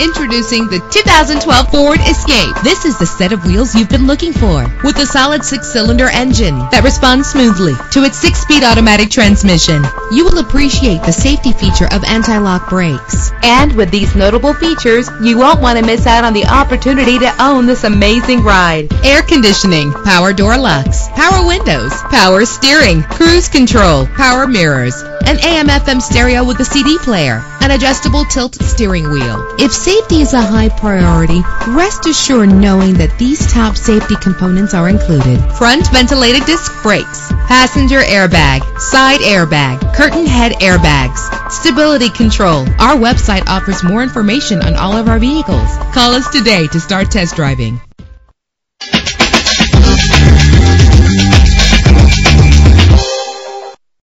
Introducing the 2012 Ford Escape. This is the set of wheels you've been looking for. With a solid six-cylinder engine that responds smoothly to its six-speed automatic transmission. You will appreciate the safety feature of anti-lock brakes. And with these notable features, you won't want to miss out on the opportunity to own this amazing ride. Air conditioning, power door locks, power windows, power steering, cruise control, power mirrors, an AM FM stereo with a CD player, an adjustable tilt steering wheel. If safety is a high priority, rest assured knowing that these top safety components are included. Front ventilated disc brakes, passenger airbag, side airbag, curtain head airbags, stability control. Our website offers more information on all of our vehicles. Call us today to start test driving.